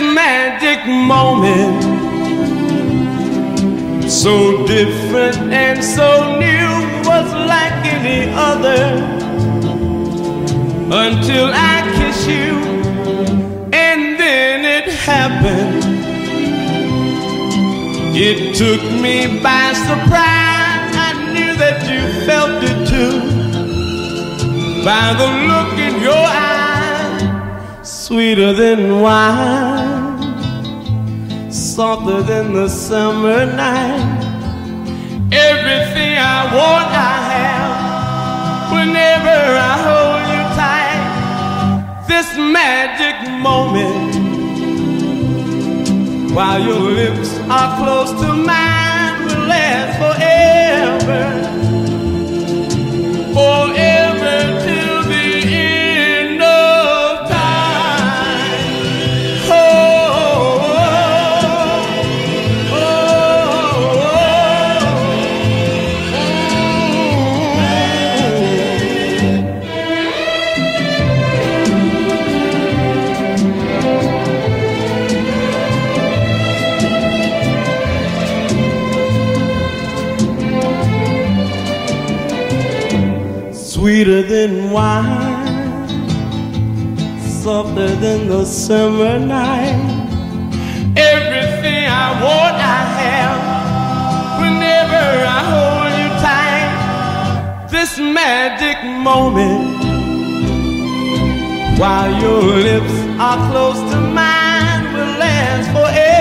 magic moment, so different and so new, was like any other until I kiss you, and then it happened. It took me by surprise. I knew that you felt it too by the look in your eyes, sweeter than wine, softer than the summer night. Everything I want, I have. Whenever I hold you tight, this magic moment, while your lips are close to mine, Sweeter than wine, softer than the summer night. Everything I want, I have. Whenever I hold you tight, this magic moment, while your lips are close to mine, will last forever.